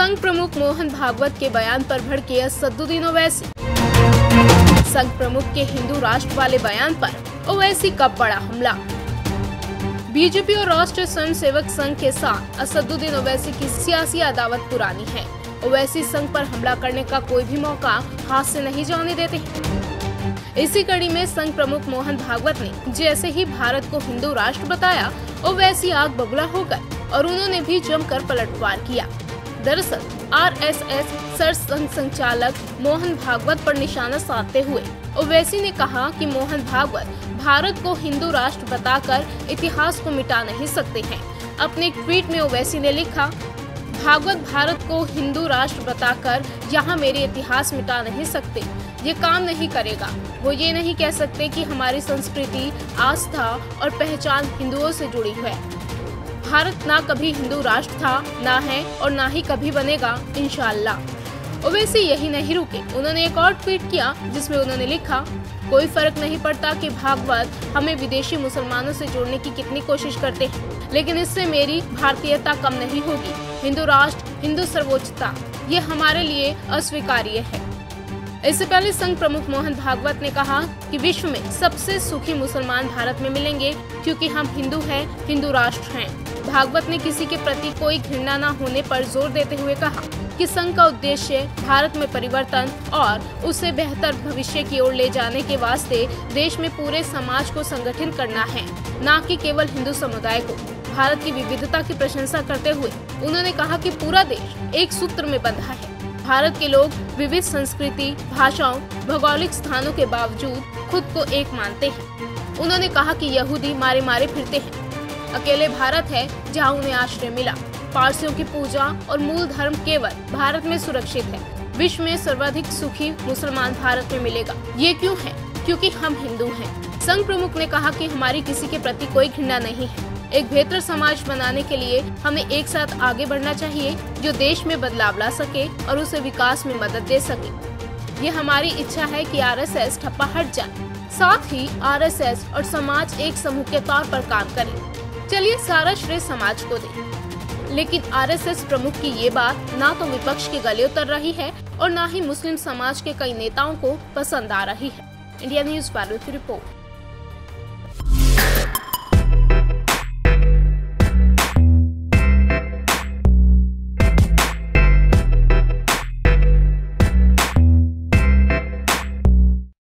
संघ प्रमुख मोहन भागवत के बयान पर भड़के असदुद्दीन ओवैसी। संघ प्रमुख के हिंदू राष्ट्र वाले बयान पर ओवैसी का बड़ा हमला। बीजेपी और राष्ट्रीय स्वयं सेवक संघ के साथ असदुद्दीन ओवैसी की सियासी अदावत पुरानी है। ओवैसी संघ पर हमला करने का कोई भी मौका हाथ से नहीं जाने देते इसी कड़ी में संघ प्रमुख मोहन भागवत ने जैसे ही भारत को हिंदू राष्ट्र बताया, ओवैसी आग बबूला हो गए और उन्होंने भी जमकर पलटवार किया। दरअसल, आरएसएस सर संचालक मोहन भागवत पर निशाना साधते हुए, ओवैसी ने कहा कि मोहन भागवत भारत को हिंदू राष्ट्र बताकर इतिहास को मिटा नहीं सकते हैं। अपने ट्वीट में ओवैसी ने लिखा, भागवत भारत को हिंदू राष्ट्र बताकर यहाँ मेरे इतिहास मिटा नहीं सकते। ये काम नहीं करेगा। वो ये नहीं कह सकते कि हमारी संस्कृति, आस्था और पहचान हिंदुओं से जुड़ी है। भारत ना कभी हिंदू राष्ट्र था, ना है और ना ही कभी बनेगा, इंशाल्लाह। ओवैसी यही नहीं रुके। उन्होंने एक और ट्वीट किया, जिसमें उन्होंने लिखा, कोई फ़र्क नहीं पड़ता कि भागवत हमें विदेशी मुसलमानों से जोड़ने की कितनी कोशिश करते हैं, लेकिन इससे मेरी भारतीयता कम नहीं होगी। हिंदू राष्ट्र, हिंदू सर्वोच्चता, ये हमारे लिए अस्वीकार्य है। इससे पहले संघ प्रमुख मोहन भागवत ने कहा कि विश्व में सबसे सुखी मुसलमान भारत में मिलेंगे क्योंकि हम हिंदू हैं, हिंदू राष्ट्र हैं। भागवत ने किसी के प्रति कोई घृणा न होने पर ज़ोर देते हुए कहा कि संघ का उद्देश्य भारत में परिवर्तन और उसे बेहतर भविष्य की ओर ले जाने के वास्ते देश में पूरे समाज को संगठित करना है न कि केवल हिंदू समुदाय को भारत की विविधता की प्रशंसा करते हुए उन्होंने कहा कि पूरा देश एक सूत्र में बंधा है भारत के लोग विविध संस्कृति, भाषाओं, भौगोलिक स्थानों के बावजूद खुद को एक मानते हैं। उन्होंने कहा कि यहूदी मारे मारे फिरते हैं। अकेले भारत है जहाँ उन्हें आश्रय मिला। पारसियों की पूजा और मूल धर्म केवल भारत में सुरक्षित है। विश्व में सर्वाधिक सुखी मुसलमान भारत में मिलेगा। ये क्यों है? क्योंकि हम हिंदू हैं। संघ प्रमुख ने कहा कि हमारी किसी के प्रति कोई घृणा नहीं है। एक बेहतर समाज बनाने के लिए हमें एक साथ आगे बढ़ना चाहिए, जो देश में बदलाव ला सके और उसे विकास में मदद दे सके। ये हमारी इच्छा है कि आरएसएस ठप्पा हट जाए। साथ ही आरएसएस और समाज एक समूह के तौर पर काम करे। चलिए सारा श्रेय समाज को दे। लेकिन आरएसएस प्रमुख की ये बात ना तो विपक्ष के गले उतर रही है और ना ही मुस्लिम समाज के कई नेताओं को पसंद आ रही है। इंडिया न्यूज़ वायरल की रिपोर्ट।